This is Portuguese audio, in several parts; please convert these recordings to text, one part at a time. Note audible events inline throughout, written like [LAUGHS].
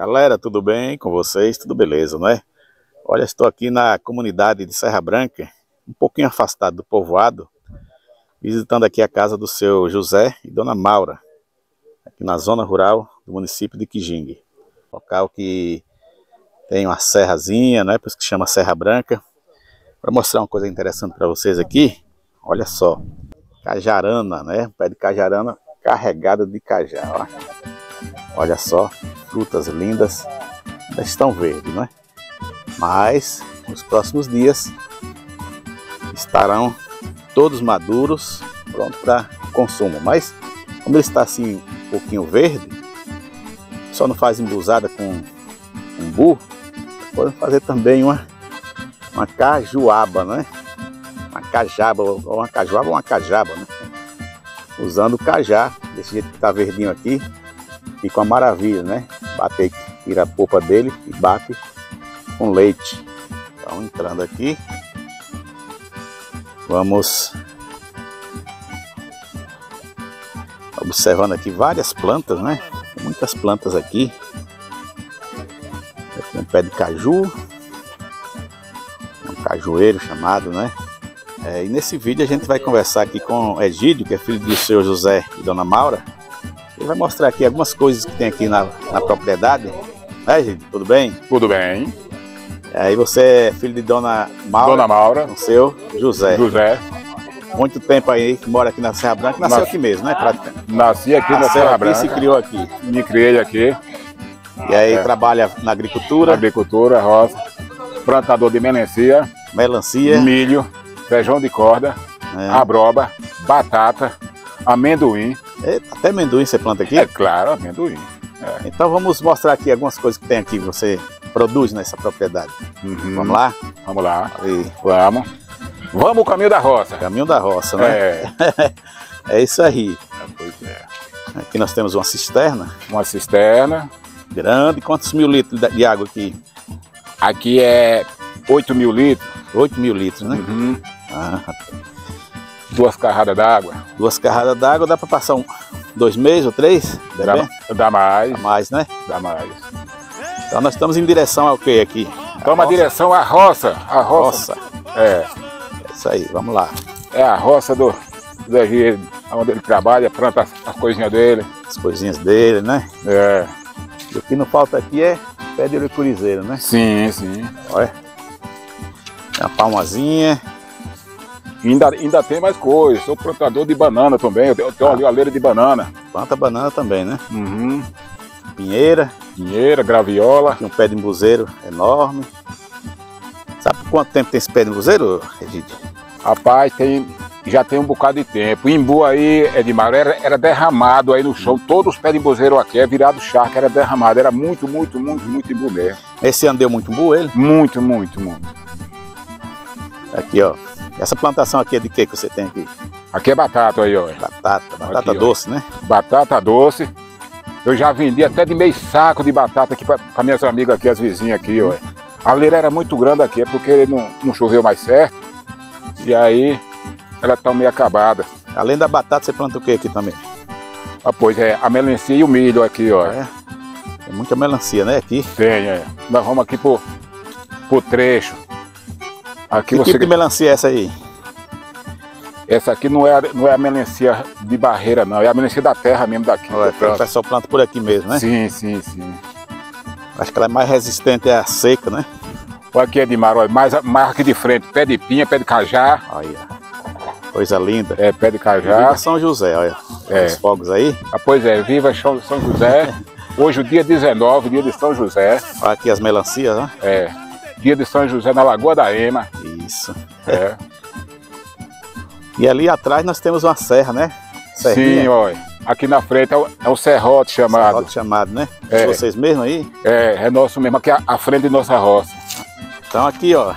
Galera, tudo bem com vocês? Tudo beleza, não é? Olha, estou aqui na comunidade de Serra Branca, um pouquinho afastado do povoado, visitando aqui a casa do seu José e dona Maura, aqui na zona rural do município de Quijingue. Local que tem uma serrazinha, né? Por isso que chama Serra Branca. Para mostrar uma coisa interessante para vocês aqui, olha só, cajarana, né? Um pé de cajarana carregado de cajá, ó. Olha só, frutas lindas, ainda estão verdes, né? Mas nos próximos dias estarão todos maduros, prontos para consumo. Mas como ele está assim um pouquinho verde, só não faz embusada com umbu, podem fazer também uma, uma cajuaba, né? Uma cajaba, ou uma cajuaba ou uma cajaba, né? Usando o cajá, desse jeito que está verdinho aqui, fica uma maravilha, né? Bater, tira a polpa dele e bate com leite. Então entrando aqui, vamos observando aqui várias plantas, né? Muitas plantas aqui. Aqui um pé de caju, um cajueiro chamado, né? É, e nesse vídeo a gente vai conversar aqui com Egídio, que é filho do seu José e dona Maura, ele vai mostrar aqui algumas coisas que tem aqui na, na propriedade. Né, gente? Tudo bem? Tudo bem. Aí você é filho de Dona Maura. Dona Maura. Com seu José. José. Muito tempo aí que mora aqui na Serra Branca. Nasceu Nas... aqui mesmo, né? Nasci aqui Nasceu na Serra Branca. se criou aqui. Me criei aqui. E aí é. trabalha na agricultura. Agricultura, roça. Plantador de melancia. Melancia. Milho. Feijão de corda. É. Abroba. Batata. Amendoim. Eita, até amendoim você planta aqui? É claro, amendoim. É. Então vamos mostrar aqui algumas coisas que tem aqui, você produz nessa propriedade. Uhum. Vamos lá? Vamos lá. Vamos. Vamos o caminho da roça. Caminho da roça, né? É. [LAUGHS] é isso aí. É, pois é. Aqui nós temos uma cisterna. Uma cisterna. Grande. Quantos mil litros de água aqui? Aqui é 8 mil litros. 8 mil litros, né? Uhum. Ah, Duas carradas d'água. Duas carradas d'água, dá para passar um, dois meses ou três? Dá, dá, mais. Dá mais, né? Dá mais. Então nós estamos em direção ao que aqui? Estamos em direção à roça. A roça. roça. É. é. Isso aí, vamos lá. É a roça do, do Egídio, onde ele trabalha, planta as, as coisinhas dele. As coisinhas dele, né? É. E o que não falta aqui é pé de olicurizeiro, né? Sim, sim. Olha. Uma palmazinha. Ainda, ainda tem mais coisas. Sou plantador de banana também. Eu tenho, eu tenho ah. de banana. Planta banana também, né? Uhum. Pinheira. Pinheira, graviola. Tem um pé de embuzeiro enorme. Sabe quanto tempo tem esse pé de embuzeiro, Egídio? Rapaz, tem, já tem um bocado de tempo. O imbu aí, Edmar, era, era derramado aí no chão. Todos os pés de embuzeiro aqui, é virado charque, era derramado. Era muito, muito, muito, muito imbu mesmo. Esse ano deu muito imbu ele? Muito, muito, muito. Aqui, ó. Essa plantação aqui é de que que você tem aqui? Aqui é batata aí, ó. Batata, batata aqui, doce, ó. né? Batata doce. Eu já vendi até de meio saco de batata aqui para minhas amigas aqui, as vizinhas aqui, ó. A leira era muito grande aqui, é porque não, não choveu mais certo. E aí ela tá meio acabada. Além da batata, você planta o que aqui também? Ah, pois é, a melancia e o milho aqui, ó. É. Tem muita melancia, né, aqui? Tem, é. Nós vamos aqui pro, pro trecho. Aqui que você... tipo de melancia é essa aí? Essa aqui não é, não é a melancia de barreira, não. É a melancia da terra mesmo daqui. Olha, o pessoal planta por aqui mesmo, né? Sim, sim, sim. Acho que ela é mais resistente à seca, né? Olha aqui, Edmar, olha, mais, mais aqui de frente. Pé de pinha, pé de cajá. Olha, coisa linda. É, pé de cajá. Viva São José, olha. É. Os fogos aí. Ah, pois é, viva São José. Hoje o dia 19, dia de São José. Olha aqui as melancias, né? É. Dia de São José na Lagoa da Ema. Isso. É. e ali atrás nós temos uma serra, né? Serrinha. Sim, olha. Aqui na frente é o, é o serrote chamado. Serrote chamado, né? É. Vocês mesmos aí? É, é nosso mesmo, aqui à frente de nossa roça. Então aqui, ó,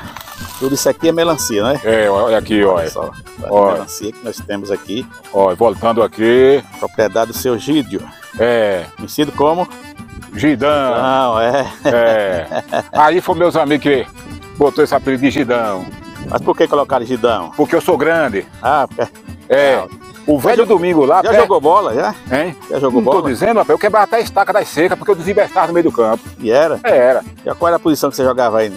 tudo isso aqui é melancia, né? É, olha aqui, olha. Olha só, olha. melancia que nós temos aqui. Olha, voltando aqui. Propriedade do seu Gídio. É. Conhecido como? Gidão. Não, é. é. Aí foram meus amigos que botou esse apelido de Gidão. Mas por que colocaram Gidão? Porque eu sou grande. Ah, porque... É. O velho domingo lá. Já pé- jogou bola, já? Hein? Já jogou Não tô bola? dizendo, rapaz, eu quebrava até a estaca das secas porque eu desembestava no meio do campo. E era? É, Era. E qual era a posição que você jogava aí?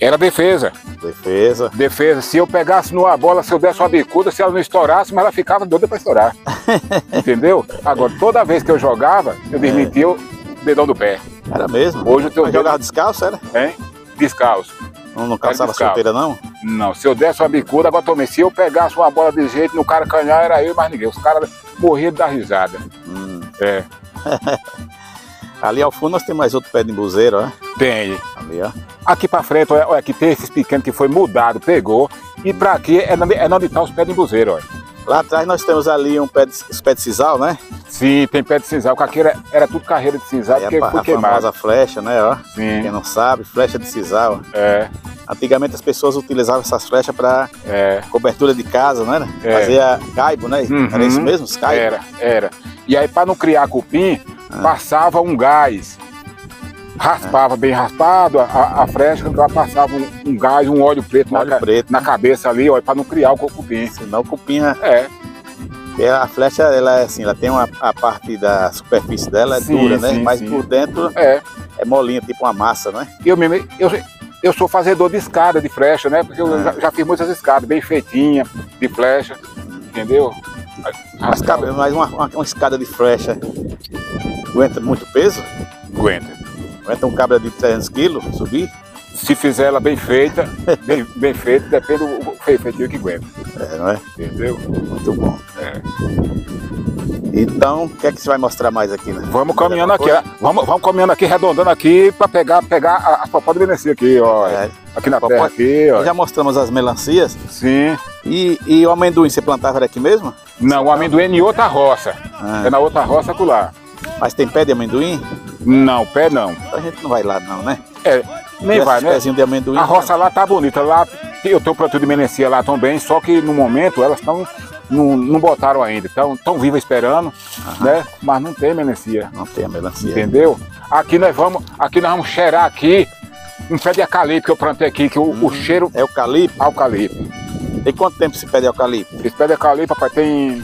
Era defesa. Defesa. Defesa. Se eu pegasse numa bola, se eu desse uma bicuda, se ela não estourasse, mas ela ficava doida pra estourar. [LAUGHS] Entendeu? Agora, toda vez que eu jogava, eu desmentia o dedão do pé. Era mesmo? Hoje eu tenho Mas jogava descalço, era? Hein? Descalço. Não, não calçava solteira, não? Não, se eu desse uma bicuda, agora tomei. Se eu pegasse uma bola desse jeito no cara canhar, era eu e mais ninguém. Os caras morriam da risada. Hum. É, [LAUGHS] Ali ao fundo nós temos mais outro pé de embuzeiro, ó. tem. Ali, ó. Aqui pra frente, olha, olha, aqui tem esses pequenos que foi mudado, pegou. E pra aqui é é onde tá os pés de embuzeiro, olha. Lá atrás nós temos ali um pé de, os pés de sisal, né? Sim, tem pé de porque aqui era, tudo carreira de cinzal, Aí porque a, foi a queimado. famosa flecha, né? Ó. Sim, Quem não sabe, flecha de sisal. é, Antigamente as pessoas utilizavam essas flechas para é. cobertura de casa, né? É. Fazia caibo, né? Uhum. Era isso mesmo, os caibos? Era, era. E aí, para não criar cupim, Ah. passava um gás. Raspava bem raspado a, a, flecha, ela passava um, um gás, um óleo preto, na, óleo ca- preto. na cabeça ali, para não criar o cupim. Senão o cupim, né? É, Porque a flecha, ela é assim, ela tem uma a parte da superfície dela é Sim, dura, né? sim, Mas sim. por dentro é. é molinha, tipo uma massa, né? Eu mesmo, eu, eu sou fazedor de escada de flecha, né? Porque eu Ah. já, já fiz muitas escadas, bem feitinha, de flecha, entendeu? Mas, cabe, mas uma, uma, uma escada de flecha aguenta muito peso? Aguenta. Aguenta um cabra de 300 quilos subir? Se fizer ela bem feita, [LAUGHS] bem, bem feita, depende do feitiço que aguenta, É, não é? entendeu? Muito bom. É. Então, o que é que você vai mostrar mais aqui, né? Vamos caminhando aqui, vamos, vamos caminhando aqui, arredondando aqui, para pegar, pegar a- as popó de melancia aqui, ó. É, Aqui na Popó- terra aqui, ó. já mostramos as melancias. Sim. E, e o amendoim, você plantava aqui mesmo? Não, o amendoim é em outra roça. Ah, É na outra roça lá. Mas tem pé de amendoim? Não, pé não. A gente não vai lá não, né? É, nem vai, né? de amendoim. A roça lá tá bonita. Lá eu tenho plantio de melancia lá também, só que no momento elas estão. Não, não botaram ainda, estão tão vivas esperando, né? Mas não tem melancia, Não tem a melancia. entendeu? Aqui nós vamos, aqui nós vamos cheirar aqui um pé de eucalipto que eu plantei aqui, que o, o cheiro É eucalipto? eucalipto. Tem quanto tempo esse pé de eucalipto? Esse pé de eucalipto, papai, tem.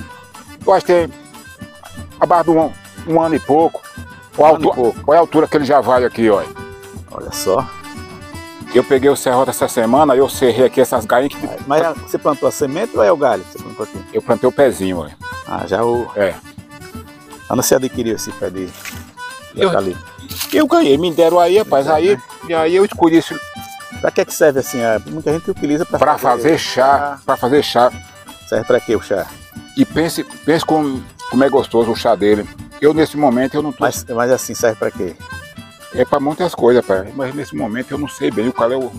Eu acho que tem abaixo de um, um ano e pouco. Qual é a altura que ele já vai aqui, ó? Olha só. Eu peguei o serrote essa semana, eu serrei aqui essas gainhas que Mas você plantou a semente ou é o galho que você plantou aqui? eu plantei o pezinho, ó. Ah, já o. É. Quando você adquiriu esse pé de, Eu- eucalipto? Eu ganhei, me deram aí, rapaz, aí, e aí eu escolhi isso Pra que que serve assim? É, muita gente utiliza pra, pra fazer chá, pra fazer chá. Serve pra quê o chá? E pense, pense como, como é gostoso o chá dele. Eu, nesse momento, eu não tô... Mas, mas assim, serve pra quê? É pra muitas coisas, pai. Mas nesse momento eu não sei bem qual é o,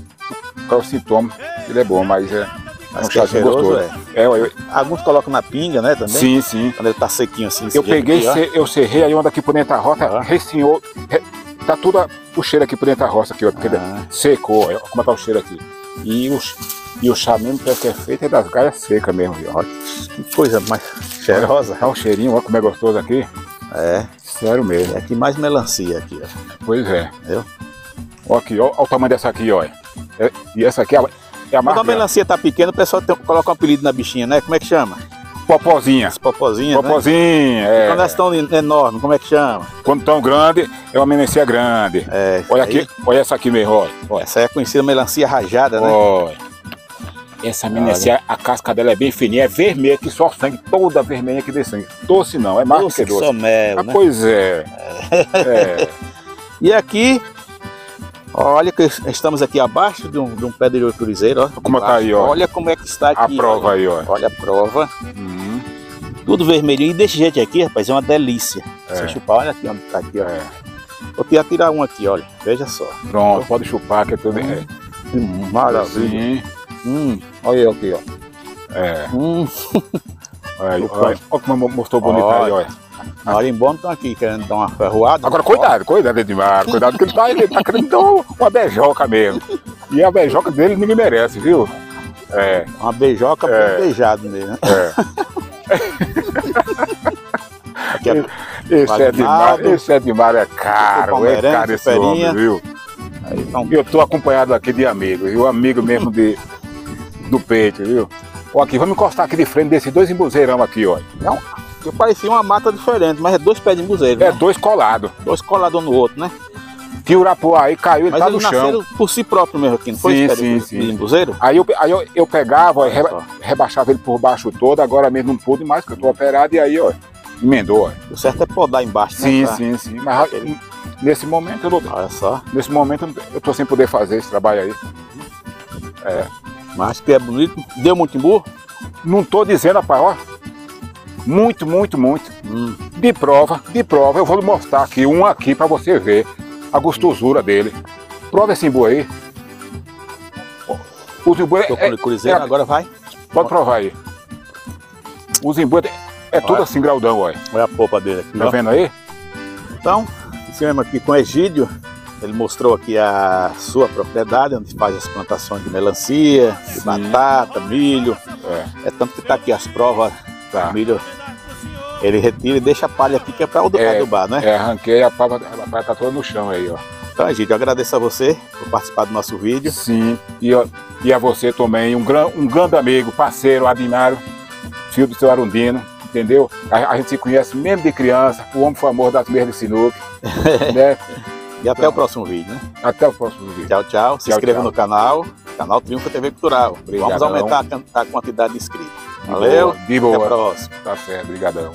qual é o sintoma. Ele é bom, mas é, é Mas um que é gostoso. É, ué, eu- Alguns colocam na pinga, né, também? sim, sim. Quando ele tá sequinho assim. Eu peguei, aqui, eu serrei, aí onde aqui por dentro da roça, Ah. ressinhou. re- tá tudo a- o cheiro aqui por dentro da roça, aqui, ó, porque Ah. secou, ó, como tá o cheiro aqui. E o, e o chá mesmo que é feito é das galhas secas mesmo, viu? Olha, que coisa mais cheirosa. Olha o cheirinho, olha como é gostoso aqui. É, Sério mesmo. e aqui mais melancia aqui, ó. Pois é. Entendeu? Olha aqui, olha, o tamanho dessa aqui, olha. É- e essa aqui é a, é a Quando a marca melancia tá pequena, o pessoal tem- coloca um apelido na bichinha, né? Como é que chama? popozinha. As popozinhas, né? Popozinha, é. Quando elas estão enormes, como é que chama? Quando tão grande, é uma melancia grande. É, Olha aí- aqui, olha essa aqui mesmo, olha. olha. Essa é a conhecida melancia rajada, né? Olha. Essa melancia, a casca dela é bem fininha, é vermelha, que só sangue, toda vermelha que dê sangue. Doce não, é mais do Doce que que doce. só mel, Ah, né? pois é. [LAUGHS] É. E aqui, olha que estamos aqui abaixo de um, de um pé de ó. Como tá aí, ó. Olha como é que está A aqui. prova olha. aí, ó. Olha a prova. Hum, Tudo vermelhinho. E desse jeito aqui, rapaz, é uma delícia. É. Você chupar, olha aqui onde tá aqui, ó. é. Vou tirar, um aqui, olha. Veja só. Pronto, pode chupar que é tudo. É. Que maravilha. Sim. Hum, olha aqui, ó. É. Hum, [LAUGHS] Olha, olha, olha como mostrou bonito aí, olha. marimbom estão aqui querendo dar uma ferroada. Agora, cuidado, cuidado, Edmar. Cuidado que ele tá, ele tá querendo dar uma beijoca mesmo. E a beijoca dele ninguém merece, viu? É, Uma beijoca É. beijado mesmo, né? é. [LAUGHS] É Esse é Edmar, Aguinaldo. esse Edmar é caro, é caro esse homem, viu? Aí um Eu tô acompanhado aqui de amigos, viu? Amigo mesmo de, do peito, viu? Ó, aqui, vamos encostar aqui de frente desses dois embuzeirão aqui, ó. É um, que parecia uma mata diferente, mas é dois pés de embuzeiro, É né? dois colados. Dois colados um no outro, né? Que o urapuá aí caiu, ele Mas tá no chão. nasceram por si próprio mesmo aqui, não foi Sim, sim, de, sim. de embuzeiro? Aí eu, aí eu, eu pegava, ó, reba- rebaixava ele por baixo todo, agora mesmo não pude mais, porque eu tô operado, e aí, ó, emendou, ó. O certo é podar embaixo, Sim, né? pra- sim, sim. Mas Aquele- nesse momento eu não, Olha só. nesse momento eu eu tô sem poder fazer esse trabalho aí. Mas que é bonito. Deu muito emburro? Não tô dizendo, rapaz, ó. Muito, muito, muito. Hum. De prova, de prova, eu vou lhe mostrar aqui um aqui pra você ver a gostosura dele. Prova esse imbu aí. O zimbu é, é- é- agora vai. pode provar aí. O zimbu é, é tudo assim graudão, olha. Olha a polpa dele aqui, Tá ó. vendo aí? Então, estivemos aqui com Egídio. Ele mostrou aqui a sua propriedade, onde faz as plantações de melancia, de Sim. batata, milho. É, É tanto que tá aqui as provas tá. milho. Ele retira e deixa a palha aqui que é para É. adubar, né? É, arranquei a palma, a palma tá toda no chão aí, ó. Então, Egídio, eu agradeço a você por participar do nosso vídeo. Sim, e, ó, e a você também, um, gran, um grande amigo, parceiro, admirário, filho do seu Arundino, entendeu? A, a gente se conhece mesmo de criança, o homem famoso das mesas de sinuca, [LAUGHS] né? E até o próximo vídeo, né? Até o próximo vídeo. Tchau, tchau. Se Tchau, inscreva tchau. no canal, canal Triunfo TV Cultural. Vamos Obrigadão. aumentar a, quantidade de inscritos. De Valeu, boa, De até a boa. próxima. Tá certo, brigadão.